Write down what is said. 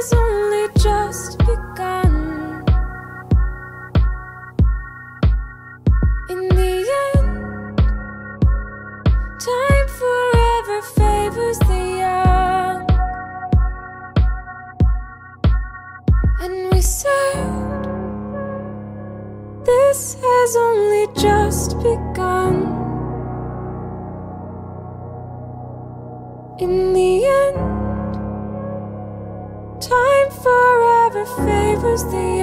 has only just begun. In the end, time forever favors the young, and we this has only just begun. In the end time forever favors the.